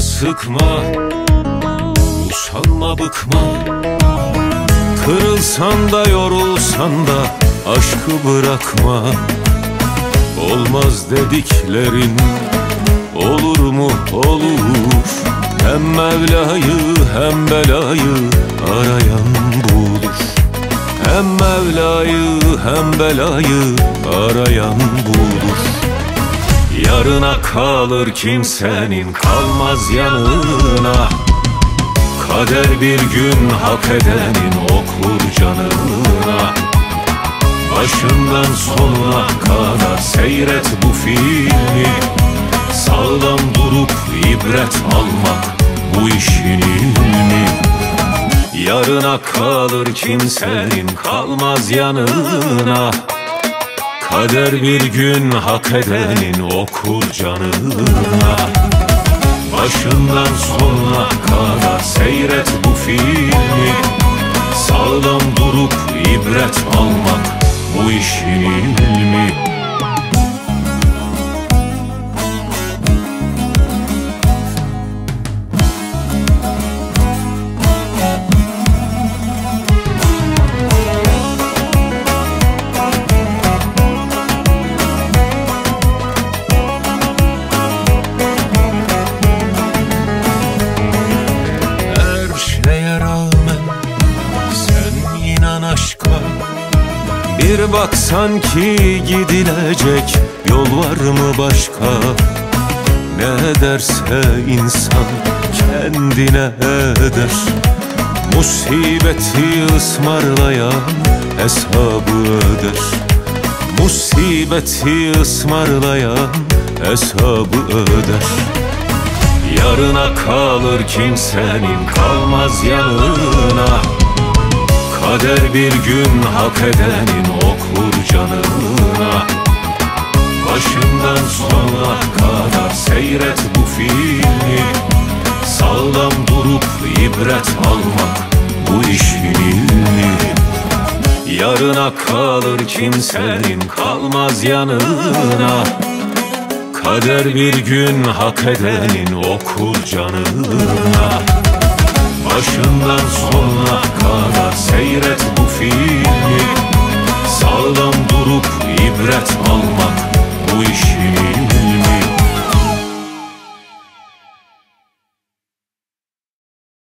sıkma Usanma bıkma. Kırılsan da yorulsan da Aşkı bırakma. Olmaz dediklerin Olur mu? Olur. Hem Mevla'yı hem belayı Arayan bulur Hem Mevla'yı hem belayı Arayan bulur Yarına kalır kimsenin kalmaz yanına. Kader bir gün hak edenin okur canına. Başından sonuna kadar seyret bu filmi. Sağlam durup ibret almak bu işin ilmi. Yarına kalır kimsenin kalmaz yanına Kader bir gün hak edenin okur canına. Başından sonuna kadar seyret bu filmi. Sağlam durup ibret almak bu işin ilmi aşka. Bir bak sanki gidilecek yol var mı başka? Ne derse insan kendine eder. Musibeti ısmarlayan hesabı öder. Musibeti ısmarlayan hesabı öder. Yarına kalır kimsenin kalmaz yanına Kader bir gün hak edenin okur canına. Başından sonuna kadar seyret bu filmi. Sağlam durup ibret almak bu işin ilmi Yarına kalır kimsenin kalmaz yanına. Kader bir gün hak edenin okur canına Başından sonuna kadar seyret bu filmi Sağdan durup ibret alma.